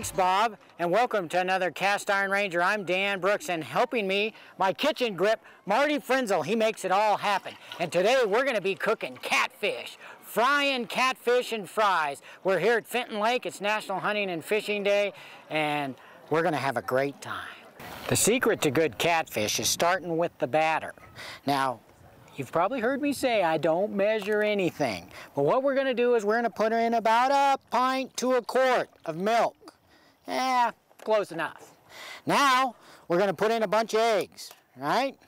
Thanks, Bob, and welcome to another Cast Iron Ranger. I'm Dan Brooks, and helping me, my kitchen grip, Marty Frenzel. He makes it all happen. And today we're going to be cooking catfish, frying catfish and fries. We're here at Fenton Lake. It's National Hunting and Fishing Day, and we're going to have a great time. The secret to good catfish is starting with the batter. Now, You've probably heard me say I don't measure anything. But what we're gonna do is we're gonna put in about a pint to a quart of milk. Eh, close enough. Now, we're gonna put in a bunch of eggs, right?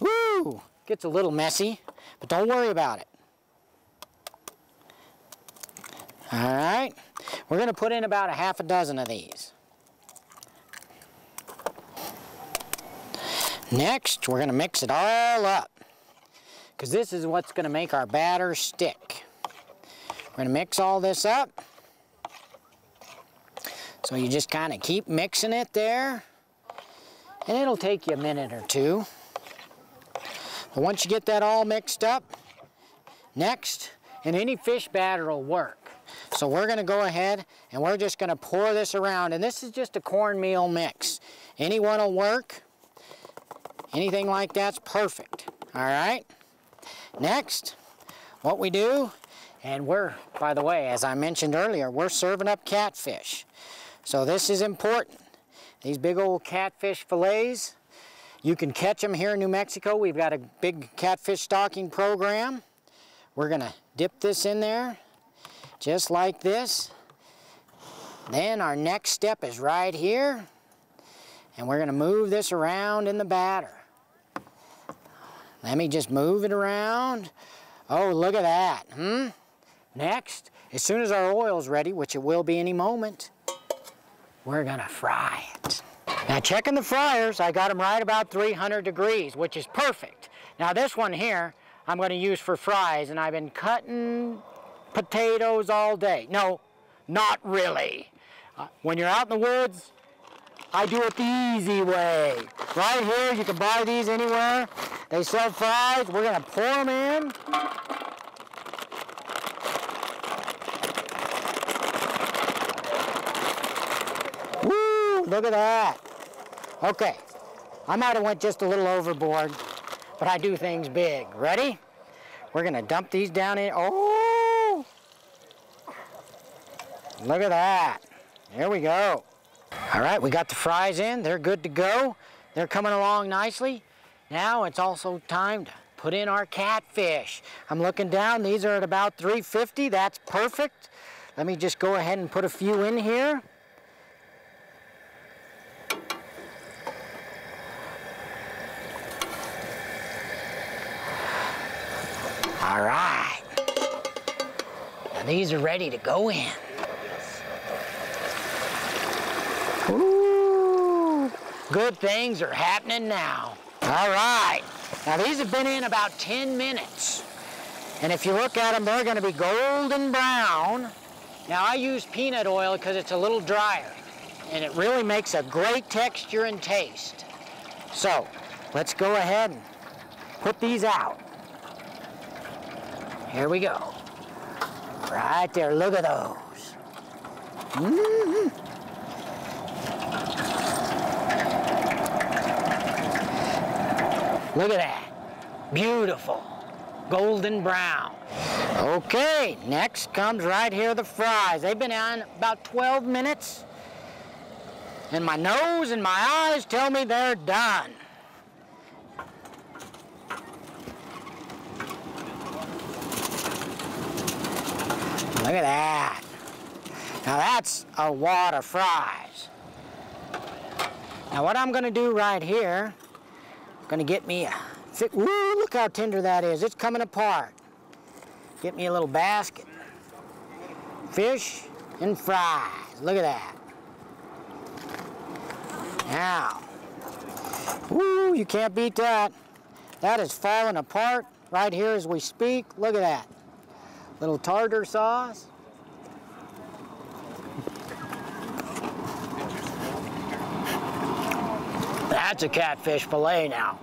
Woo! Gets a little messy, but don't worry about it. All right, we're gonna put in about a half a dozen of these. Next, we're gonna mix it all up because this is what's going to make our batter stick. We're to mix all this up. So you just kind of keep mixing it there, and it'll take you a minute or two. But once you get that all mixed up, next, and any fish batter will work. So we're going to go ahead and we're just going to pour this around, and this is just a cornmeal mix. Any one will work. Anything like that's perfect. All right? Next, what we do, and we're, by the way, as I mentioned earlier, we're serving up catfish. So this is important. These big old catfish fillets, you can catch them here in New Mexico. We've got a big catfish stocking program. We're gonna dip this in there, just like this. Then our next step is right here, and we're gonna move this around in the batter. Let me just move it around. Oh, look at that, hmm? Next, as soon as our oil's ready, which it will be any moment, we're gonna fry it. Now checking the fryers, I got them right about 300 degrees, which is perfect. Now this one here, I'm gonna use for fries, and I've been cutting potatoes all day. No, not really. Uh, when you're out in the woods, I do it the easy way. Right here, you can buy these anywhere. They sell fries. We're to pour them in. Woo! Look at that. Okay. I might have went just a little overboard, but I do things big. Ready? We're to dump these down in. Oh! Look at that. There we go. All right, we got the fries in. They're good to go. They're coming along nicely. Now it's also time to put in our catfish. I'm looking down, these are at about 350, that's perfect. Let me just go ahead and put a few in here. All right. Now these are ready to go in. Ooh, good things are happening now. All right. Now these have been in about 10 minutes. And if you look at them, they're going to be golden brown. Now I use peanut oil because it's a little drier. And it really makes a great texture and taste. So let's go ahead and put these out. Here we go. Right there, look at those. Mm -hmm. Look at that. Beautiful. Golden brown. Okay, next comes right here the fries. They've been on about 12 minutes. And my nose and my eyes tell me they're done. Look at that. Now that's a wad of fries. Now what I'm gonna do right here Gonna get me a, woo, look how tender that is. It's coming apart. Get me a little basket. Fish and fries. Look at that. Now, woo, you can't beat that. That is falling apart right here as we speak. Look at that. Little tartar sauce. That's a catfish fillet now.